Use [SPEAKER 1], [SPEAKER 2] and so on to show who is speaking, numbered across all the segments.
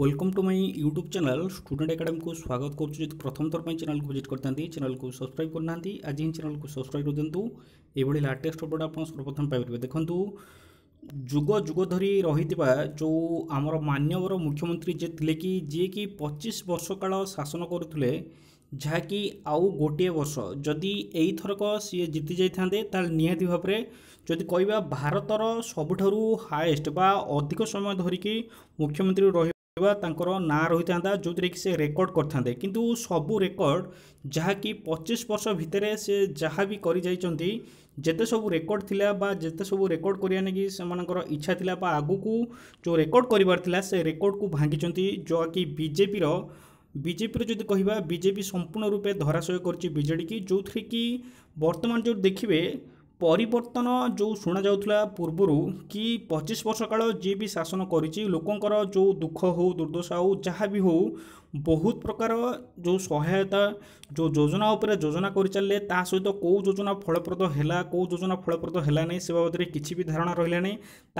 [SPEAKER 1] welcome to my YouTube channel student academy को स्वागत करुच्छे प्रथम थर पर चैनल को विजिट करते चैनल को सब्सक्राइब करना आज ही चैनल को सब्सक्राइब कर दिंतु ये लाटेस्ट अपडेट आप सर्वप्रथम पाइपर देखु ଯୁଗ ଯୁଗ ଧରି ରହିଥିବା ଯେଉଁ ଆମର ମାନ୍ୟବର ମୁଖ୍ୟମନ୍ତ୍ରୀ ଯିଏ ଥିଲେ କି ଯିଏକି ପଚିଶ ବର୍ଷ କାଳ ଶାସନ କରୁଥିଲେ ଯାହାକି ଆଉ ଗୋଟିଏ ବର୍ଷ ଯଦି ଏଇଥରକ ସିଏ ଜିତି ଯାଇଥାନ୍ତେ ତାହେଲେ ନିହାତି ଭାବରେ ଯଦି କହିବା ଭାରତର ସବୁଠାରୁ ହାଏଷ୍ଟ ବା ଅଧିକ ସମୟ ଧରିକି ମୁଖ୍ୟମନ୍ତ୍ରୀ ରହିବା ତାଙ୍କର ନାଁ ରହିଥାନ୍ତା ଯେଉଁଥିରେକି ସେ ରେକର୍ଡ଼ କରିଥାନ୍ତେ କିନ୍ତୁ ସବୁ ରେକର୍ଡ଼ ଯାହାକି ପଚିଶ ବର୍ଷ ଭିତରେ ସେ ଯାହା ବି କରିଯାଇଛନ୍ତି ଯେତେ ସବୁ ରେକର୍ଡ଼ ଥିଲା ବା ଯେତେ ସବୁ ରେକର୍ଡ଼ କରିବା ନେଇକି ସେମାନଙ୍କର ଇଚ୍ଛା ଥିଲା ବା ଆଗକୁ ଯେଉଁ ରେକର୍ଡ଼ କରିବାର ଥିଲା ସେ ରେକର୍ଡ଼କୁ ଭାଙ୍ଗିଛନ୍ତି ଯାହାକି ବିଜେପିର ବିଜେପିର ଯଦି କହିବା ବିଜେପି ସମ୍ପୂର୍ଣ୍ଣ ରୂପେ ଧରାଶୟ କରିଛି ବିଜେଡ଼ିକି ଯେଉଁଥିରେ କି ବର୍ତ୍ତମାନ ଯେଉଁ ଦେଖିବେ ପରିବର୍ତ୍ତନ ଯେଉଁ ଶୁଣାଯାଉଥିଲା ପୂର୍ବରୁ କି ପଚିଶ ବର୍ଷ କାଳ ଯିଏ ବି ଶାସନ କରିଛି ଲୋକଙ୍କର ଯେଉଁ ଦୁଃଖ ହେଉ ଦୁର୍ଦ୍ଦଶା ହେଉ ଯାହା ବି ହେଉ ବହୁତ ପ୍ରକାର ଯେଉଁ ସହାୟତା ଯେଉଁ ଯୋଜନା ଉପରେ ଯୋଜନା କରିଚାଲିଲେ ତା ସହିତ କେଉଁ ଯୋଜନା ଫଳପ୍ରଦ ହେଲା କେଉଁ ଯୋଜନା ଫଳପ୍ରଦ ହେଲାନି ସେ ବାବଦରେ କିଛି ବି ଧାରଣା ରହିଲାନି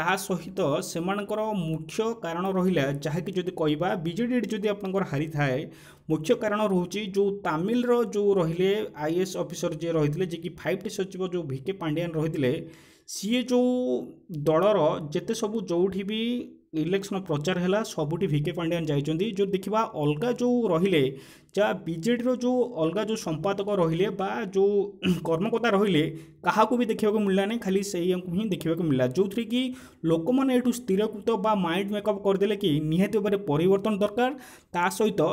[SPEAKER 1] ତାହା ସହିତ ସେମାନଙ୍କର ମୁଖ୍ୟ କାରଣ ରହିଲା ଯାହାକି ଯଦି କହିବା ବିଜେଡ଼ି ଯଦି ଆପଣଙ୍କର ହାରିଥାଏ ମୁଖ୍ୟ କାରଣ ରହୁଛି ଯେଉଁ ତାମିଲର ଯେଉଁ ରହିଲେ ଆଇ ଏସ୍ ଅଫିସର ଯିଏ ରହିଥିଲେ ଯିଏକି ଫାଇଭ୍ ଟି ସଚିବ ଯେଉଁ ଭି କେ ପାଣ୍ଡିଆନ୍ ରହିଥିଲେ ସିଏ ଯେଉଁ ଦଳର ଯେତେ ସବୁ ଯେଉଁଠି ବି ଇଲେକ୍ସନ୍ ପ୍ରଚାର ହେଲା ସବୁଠି ଭିକେ ପାଣ୍ଡିଆନ ଯାଇଛନ୍ତି ଯେଉଁ ଦେଖିବା ଅଲଗା ଯେଉଁ ରହିଲେ ଯାହା ବିଜେଡ଼ିର ଯେଉଁ ଅଲଗା ଯେଉଁ ସମ୍ପାଦକ ରହିଲେ ବା ଯେଉଁ କର୍ମକର୍ତ୍ତା ରହିଲେ କାହାକୁ ବି ଦେଖିବାକୁ ମିଳିଲାନି ଖାଲି ସେଇଆଙ୍କୁ ହିଁ ଦେଖିବାକୁ ମିଳିଲା ଯେଉଁଥିରେ କି ଲୋକମାନେ ଏଠୁ ସ୍ଥିରକୃତ ବା ମାଇଣ୍ଡ ମେକଅପ୍ କରିଦେଲେ କି ନିହାତି ଭାବରେ ପରିବର୍ତ୍ତନ ଦରକାର ତା ସହିତ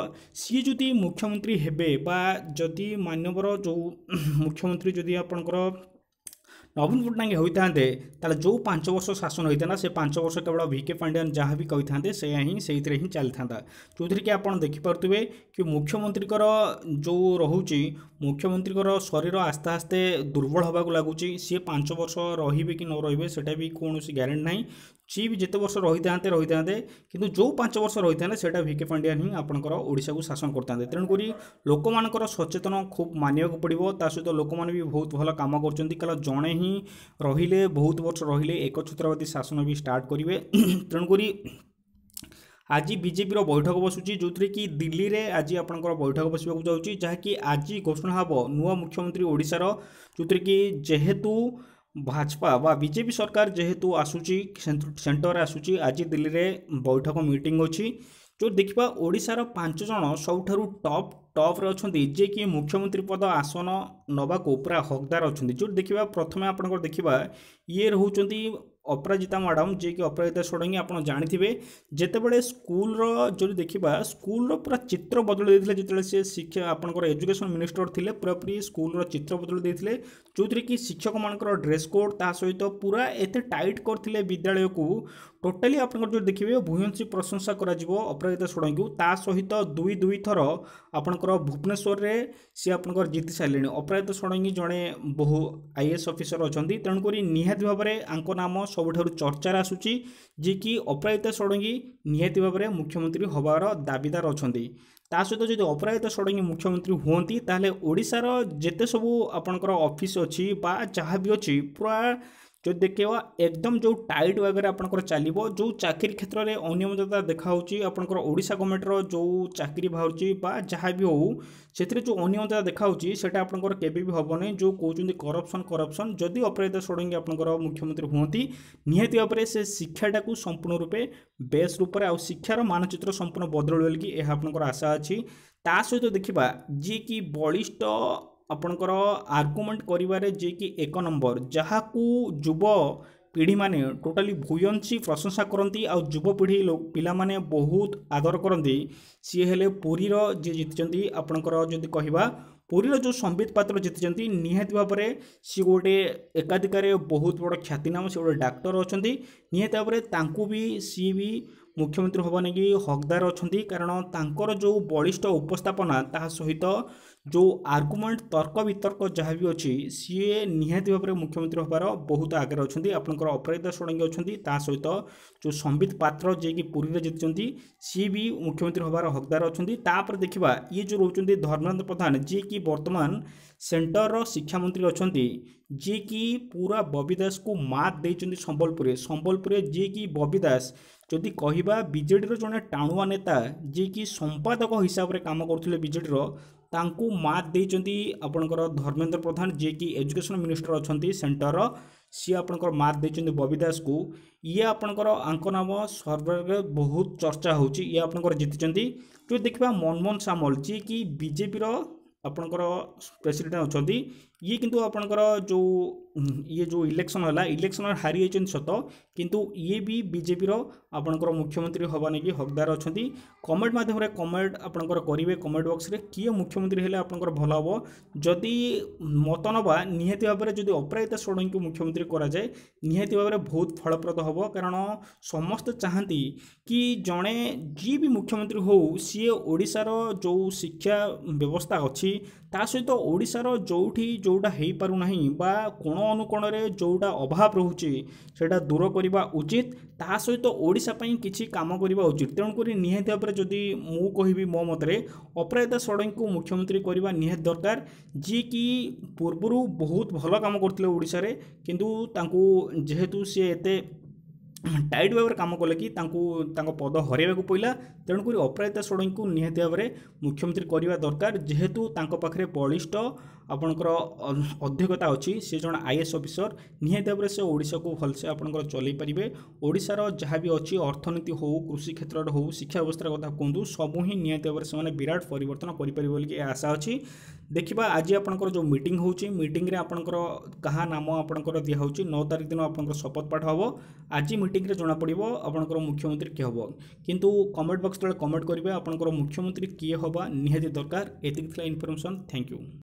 [SPEAKER 1] ସିଏ ଯଦି ମୁଖ୍ୟମନ୍ତ୍ରୀ ହେବେ ବା ଯଦି ମାନ୍ୟବର ଯେଉଁ ମୁଖ୍ୟମନ୍ତ୍ରୀ ଯଦି ଆପଣଙ୍କର ନବୀନ ପଟ୍ଟନାୟକ ହୋଇଥାନ୍ତେ ତାହେଲେ ଯେଉଁ ପାଞ୍ଚ ବର୍ଷ ଶାସନ ହୋଇଥାନ୍ତା ସେ ପାଞ୍ଚ ବର୍ଷ କେବଳ ଭି କେ ପାଣ୍ଡିଆନ ଯାହା ବି କହିଥାନ୍ତେ ସେୟା ହିଁ ସେଇଥିରେ ହିଁ ଚାଲିଥାନ୍ତା ଯେଉଁଥିରେ କି ଆପଣ ଦେଖିପାରୁଥିବେ କି ମୁଖ୍ୟମନ୍ତ୍ରୀଙ୍କର ଯେଉଁ ରହୁଛି ମୁଖ୍ୟମନ୍ତ୍ରୀଙ୍କର ଶରୀର ଆସ୍ତେ ଆସ୍ତେ ଦୁର୍ବଳ ହେବାକୁ ଲାଗୁଛି ସିଏ ପାଞ୍ଚ ବର୍ଷ ରହିବେ କି ନ ରହିବେ ସେଇଟା ବି କୌଣସି ଗ୍ୟାରେଣ୍ଟି ନାହିଁ ସିଏ ବି ଯେତେ ବର୍ଷ ରହିଥାନ୍ତେ ରହିଥାନ୍ତେ କିନ୍ତୁ ଯେଉଁ ପାଞ୍ଚ ବର୍ଷ ରହିଥାନ୍ତେ ସେଇଟା ଭିକେ ପାଣ୍ଡିଆ ହିଁ ଆପଣଙ୍କର ଓଡ଼ିଶାକୁ ଶାସନ କରିଥାନ୍ତେ ତେଣୁକରି ଲୋକମାନଙ୍କର ସଚେତନ ଖୁବ୍ ମାନିବାକୁ ପଡ଼ିବ ତା ସହିତ ଲୋକମାନେ ବି ବହୁତ ଭଲ କାମ କରୁଛନ୍ତି କାରଣ ଜଣେ ହିଁ ରହିଲେ ବହୁତ ବର୍ଷ ରହିଲେ ଏକଛତ୍ରବାଦୀ ଶାସନ ବି ଷ୍ଟାର୍ଟ କରିବେ ତେଣୁକରି ଆଜି ବିଜେପିର ବୈଠକ ବସୁଛି ଯେଉଁଥିରେ କି ଦିଲ୍ଲୀରେ ଆଜି ଆପଣଙ୍କର ବୈଠକ ବସିବାକୁ ଯାଉଛି ଯାହାକି ଆଜି ଘୋଷଣା ହେବ ନୂଆ ମୁଖ୍ୟମନ୍ତ୍ରୀ ଓଡ଼ିଶାର ଯେଉଁଥିରେ କି ଯେହେତୁ ଭାଜପା ବା ବିଜେପି ସରକାର ଯେହେତୁ ଆସୁଛି ସେଣ୍ଟର ଆସୁଛି ଆଜି ଦିଲ୍ଲୀରେ ବୈଠକ ମିଟିଂ ଅଛି ଯେଉଁ ଦେଖିବା ଓଡ଼ିଶାର ପାଞ୍ଚ ଜଣ ସବୁଠାରୁ ଟପ୍ ଟପ୍ରେ ଅଛନ୍ତି ଯିଏକି ମୁଖ୍ୟମନ୍ତ୍ରୀ ପଦ ଆସନ ନେବାକୁ ପୁରା ହକଦାର ଅଛନ୍ତି ଯେଉଁ ଦେଖିବା ପ୍ରଥମେ ଆପଣଙ୍କର ଦେଖିବା ଇଏ ରହୁଛନ୍ତି ଅପରାଜିତା ମ୍ୟାଡ଼ାମ୍ ଯିଏକି ଅପରାଜିତା ଷଡ଼ଙ୍ଗୀ ଆପଣ ଜାଣିଥିବେ ଯେତେବେଳେ ସ୍କୁଲର ଯଦି ଦେଖିବା ସ୍କୁଲର ପୁରା ଚିତ୍ର ବଦଳି ଦେଇଥିଲେ ଯେତେବେଳେ ସେ ଶିକ୍ଷା ଆପଣଙ୍କର ଏଜୁକେସନ୍ ମିନିଷ୍ଟର ଥିଲେ ପୁରାପୁରି ସ୍କୁଲର ଚିତ୍ର ବଦଳି ଦେଇଥିଲେ ଯେଉଁଥିରେ କି ଶିକ୍ଷକମାନଙ୍କର ଡ୍ରେସ୍ କୋଡ଼୍ ତା ସହିତ ପୁରା ଏତେ ଟାଇଟ୍ କରିଥିଲେ ବିଦ୍ୟାଳୟକୁ ଟୋଟାଲି ଆପଣଙ୍କର ଯଦି ଦେଖିବେ ଭୂୟସୀ ପ୍ରଶଂସା କରାଯିବ ଅପରାଜିତା ଷଡ଼ଙ୍ଗୀକୁ ତା ସହିତ ଦୁଇ ଦୁଇ ଥର ଆପଣଙ୍କର ଭୁବନେଶ୍ୱରରେ ସିଏ ଆପଣଙ୍କର ଜିତି ସାରିଲେଣି ଅପରାଜିତା ଷଡ଼ଙ୍ଗୀ ଜଣେ ବହୁ ଆଇଏଏସ୍ ଅଫିସର ଅଛନ୍ତି ତେଣୁକରି ନିହାତି ଭାବରେ ଆଙ୍କ ନାମ ସବୁଠାରୁ ଚର୍ଚ୍ଚାରେ ଆସୁଛି ଯିଏକି ଅପରାଜିତା ଷଡ଼ଙ୍ଗୀ ନିହାତି ଭାବରେ ମୁଖ୍ୟମନ୍ତ୍ରୀ ହେବାର ଦାବିଦାର ଅଛନ୍ତି ତା ସହିତ ଯଦି ଅପରାଜିତା ଷଡ଼ଙ୍ଗୀ ମୁଖ୍ୟମନ୍ତ୍ରୀ ହୁଅନ୍ତି ତାହେଲେ ଓଡ଼ିଶାର ଯେତେ ସବୁ ଆପଣଙ୍କର ଅଫିସ୍ ଅଛି ବା ଯାହା ବି ଅଛି ପୁରା ଯଦି ଦେଖିବା ଏକଦମ ଯେଉଁ ଟାଇଟ୍ ୱେରେ ଆପଣଙ୍କର ଚାଲିବ ଯେଉଁ ଚାକିରି କ୍ଷେତ୍ରରେ ଅନିୟମିତତା ଦେଖାହେଉଛି ଆପଣଙ୍କର ଓଡ଼ିଶା ଗଭର୍ଣ୍ଣମେଣ୍ଟର ଯେଉଁ ଚାକିରି ବାହାରୁଛି ବା ଯାହା ବି ହେଉ ସେଥିରେ ଯେଉଁ ଅନିୟମିତତା ଦେଖାହେଉଛି ସେଇଟା ଆପଣଙ୍କର କେବେ ବି ହେବନି ଯେଉଁ କହୁଛନ୍ତି କରପ୍ସନ୍ କରପ୍ସନ୍ ଯଦି ଅପରାଜିତା ଷଡ଼ଙ୍ଗୀ ଆପଣଙ୍କର ମୁଖ୍ୟମନ୍ତ୍ରୀ ହୁଅନ୍ତି ନିହାତି ଭାବରେ ସେ ଶିକ୍ଷାଟାକୁ ସମ୍ପୂର୍ଣ୍ଣ ରୂପେ ବେସ୍ ରୂପରେ ଆଉ ଶିକ୍ଷାର ମାନଚିତ୍ର ସମ୍ପୂର୍ଣ୍ଣ ବଦଳିବ ବୋଲିକି ଏହା ଆପଣଙ୍କର ଆଶା ଅଛି ତା ସହିତ ଦେଖିବା ଯିଏକି ବଳିଷ୍ଠ ଆପଣଙ୍କର ଆର୍ଗୁମେଣ୍ଟ କରିବାରେ ଯିଏକି ଏକ ନମ୍ବର ଯାହାକୁ ଯୁବ ପିଢ଼ିମାନେ ଟୋଟାଲି ଭୂୟଂଶୀ ପ୍ରଶଂସା କରନ୍ତି ଆଉ ଯୁବପିଢ଼ି ପିଲାମାନେ ବହୁତ ଆଦର କରନ୍ତି ସିଏ ହେଲେ ପୁରୀର ଯିଏ ଜିତିଛନ୍ତି ଆପଣଙ୍କର ଯଦି କହିବା ପୁରୀର ଯେଉଁ ସମ୍ବିତ ପାତ୍ର ଜିତିଛନ୍ତି ନିହାତି ଭାବରେ ସିଏ ଗୋଟେ ଏକାଧିକାରେ ବହୁତ ବଡ଼ ଖ୍ୟାତିନାମ ସେ ଗୋଟେ ଡାକ୍ତର ଅଛନ୍ତି ନିହାତି ଭାବରେ ତାଙ୍କୁ ବି ସିଏ ବି ମୁଖ୍ୟମନ୍ତ୍ରୀ ହେବା ନେଇକି ହକଦାର ଅଛନ୍ତି କାରଣ ତାଙ୍କର ଯେଉଁ ବଳିଷ୍ଠ ଉପସ୍ଥାପନା ତାହା ସହିତ जो आर्गुमेंट तर्क वितर्क जहाँ भी अच्छे सीए निहाती भाव में मुख्यमंत्री हबार बहुत आगे अच्छा आपंकर अपराजिता षडंगी अच्छा सहित जो संबित पात्र जी पुरी में जीति सी भी मुख्यमंत्री हबार हकदार अच्छा देखा ये जो रोचे धर्मेन्द्र प्रधान जी कि बर्तमान सेन्टर शिक्षा मंत्री अच्छा जी कि पूरा बबी को मात देते संबलपुर संबलपुर जी कि बबी दास ଯଦି କହିବା जो टाणुआ नेता जी कि संपादक हिसाब से कम ବିଜେଡ଼ିର ତାଙ୍କୁ ମାର୍କ ଦେଇଛନ୍ତି ଆପଣଙ୍କର ଧର୍ମେନ୍ଦ୍ର ପ୍ରଧାନ ଯିଏକି ଏଜୁକେସନ୍ ମିନିଷ୍ଟର ଅଛନ୍ତି ସେଣ୍ଟରର ସିଏ ଆପଣଙ୍କର ମାର୍କ ଦେଇଛନ୍ତି ବବି ଦାସକୁ ଇଏ ଆପଣଙ୍କର ଆଙ୍କ ନାମ ସର୍ଭେରେ ବହୁତ ଚର୍ଚ୍ଚା ହେଉଛି ଇଏ ଆପଣଙ୍କର ଜିତିଛନ୍ତି ଯେଉଁ ଦେଖିବା ମନମୋହନ ସାମଲ ଯିଏକି ବିଜେପିର ଆପଣଙ୍କର ପ୍ରେସିଡେଣ୍ଟ ଅଛନ୍ତି ଇଏ କିନ୍ତୁ ଆପଣଙ୍କର ଯେଉଁ ଇଏ ଯେଉଁ ଇଲେକ୍ସନ୍ ହେଲା ଇଲେକ୍ସନ୍ ହାରି ଯାଇଛନ୍ତି ସତ କିନ୍ତୁ ଇଏ ବି ବିଜେପିର ଆପଣଙ୍କର ମୁଖ୍ୟମନ୍ତ୍ରୀ ହେବା ନେଇକି ହକଦାର ଅଛନ୍ତି କମେଣ୍ଟ ମାଧ୍ୟମରେ କମେଣ୍ଟ ଆପଣଙ୍କର କରିବେ କମେଣ୍ଟ ବକ୍ସରେ କିଏ ମୁଖ୍ୟମନ୍ତ୍ରୀ ହେଲେ ଆପଣଙ୍କର ଭଲ ହେବ ଯଦି ମତ ନେବା ନିହାତି ଭାବରେ ଯଦି ଅପରାଜିତା ଷଡ଼ଙ୍ଗୀଙ୍କୁ ମୁଖ୍ୟମନ୍ତ୍ରୀ କରାଯାଏ ନିହାତି ଭାବରେ ବହୁତ ଫଳପ୍ରଦ ହେବ କାରଣ ସମସ୍ତେ ଚାହାନ୍ତି କି ଜଣେ ଯିଏ ବି ମୁଖ୍ୟମନ୍ତ୍ରୀ ହେଉ ସିଏ ଓଡ଼ିଶାର ଯେଉଁ ଶିକ୍ଷା ବ୍ୟବସ୍ଥା ଅଛି ତା ସହିତ ଓଡ଼ିଶାର ଯେଉଁଠି ଯେଉଁ ଯେଉଁଟା ହେଇପାରୁନାହିଁ ବା କୋଣ ଅନୁକୋଣରେ ଯେଉଁଟା ଅଭାବ ରହୁଛି ସେଇଟା ଦୂର କରିବା ଉଚିତ ତା ସହିତ ଓଡ଼ିଶା ପାଇଁ କିଛି କାମ କରିବା ଉଚିତ ତେଣୁକରି ନିହାତି ଭାବରେ ଯଦି ମୁଁ କହିବି ମୋ ମତରେ ଅପରାଜିତା ଷଡ଼ଙ୍ଗୀଙ୍କୁ ମୁଖ୍ୟମନ୍ତ୍ରୀ କରିବା ନିହାତି ଦରକାର ଯିଏକି ପୂର୍ବରୁ ବହୁତ ଭଲ କାମ କରୁଥିଲେ ଓଡ଼ିଶାରେ କିନ୍ତୁ ତାଙ୍କୁ ଯେହେତୁ ସିଏ ଏତେ ଟାଇଟ୍ ଭାବରେ କାମ କଲେ କି ତାଙ୍କୁ ତାଙ୍କ ପଦ ହରାଇବାକୁ ପଡ଼ିଲା ତେଣୁକରି ଅପରାଜିତା ଷଡ଼ଙ୍ଗୀଙ୍କୁ ନିହାତି ଭାବରେ ମୁଖ୍ୟମନ୍ତ୍ରୀ କରିବା ଦରକାର ଯେହେତୁ ତାଙ୍କ ପାଖରେ ବଳିଷ୍ଠ আপনকৰ অধিকতা হচি সেইজন আইএছ অফিસર নিহতিৰ ওপৰত সেই ওড়িশাକୁ ফলছে আপোনকৰ চলি পৰিবে ওড়িশাৰ যহা বি আছে অর্থনীতি হওক কৃষি ক্ষেত্রৰ হওক শিক্ষা অৱস্থাৰ কথা কন্দু সমূহই নিহতিৰ ওপৰত মানে বিরাট পৰিৱৰ্তন কৰি পৰিবলকি আশা আছে দেখিবা আজি আপোনকৰ যো মিটিং হৈছে মিটিং ৰে আপোনকৰ কহা নাম আপোনকৰ দি আছে 9 তাৰিখ দিন আপোনকৰ শপথ পাঠ হব আজি মিটিং ৰে যোনা পঢ়িব আপোনকৰ মুখ্যমন্ত্রী কি হব কিন্তু কমেন্ট বক্সত কমেন্ট কৰিবা আপোনকৰ মুখ্যমন্ত্রী কি হবা নিহতিৰ দরকার এইতিক থ্লাই ইনফৰমেচন থ্যাংক ইউ